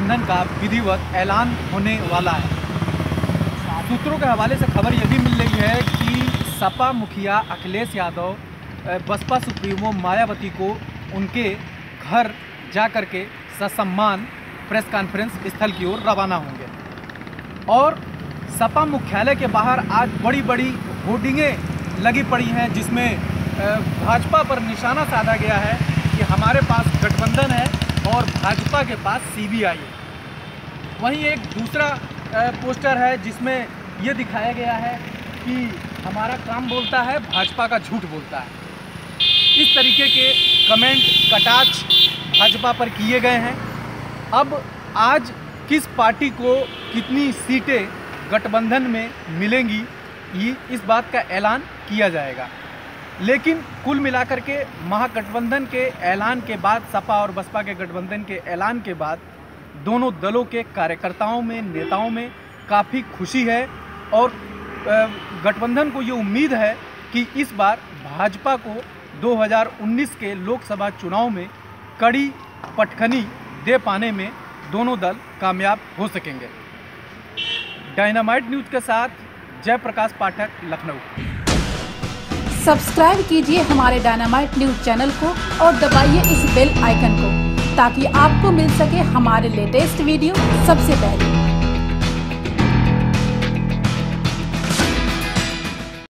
का विधिवत ऐलान होने वाला है। सूत्रों के हवाले से खबर यह भी मिल रही है कि सपा मुखिया अखिलेश यादव बसपा सुप्रीमो मायावती को उनके घर जा कर के ससम्मान प्रेस कॉन्फ्रेंस स्थल की ओर रवाना होंगे। और सपा मुख्यालय के बाहर आज बड़ी बड़ी होर्डिंगें लगी पड़ी हैं, जिसमें भाजपा पर निशाना साधा गया है कि हमारे पास गठबंधन भाजपा के पास सीबीआई है। वहीं एक दूसरा पोस्टर है जिसमें ये दिखाया गया है कि हमारा काम बोलता है, भाजपा का झूठ बोलता है। इस तरीके के कमेंट, कटाक्ष भाजपा पर किए गए हैं। अब आज किस पार्टी को कितनी सीटें गठबंधन में मिलेंगी, ये इस बात का ऐलान किया जाएगा। लेकिन कुल मिलाकर के महागठबंधन के ऐलान के बाद, सपा और बसपा के गठबंधन के ऐलान के बाद, दोनों दलों के कार्यकर्ताओं में, नेताओं में काफ़ी खुशी है और गठबंधन को ये उम्मीद है कि इस बार भाजपा को 2019 के लोकसभा चुनाव में कड़ी पटखनी दे पाने में दोनों दल कामयाब हो सकेंगे। डायनामाइट न्यूज़ के साथ, जयप्रकाश पाठक, लखनऊ। सब्सक्राइब कीजिए हमारे डायनामाइट न्यूज़ चैनल को और दबाइए इस बेल आइकन को, ताकि आपको मिल सके हमारे लेटेस्ट वीडियो सबसे पहले।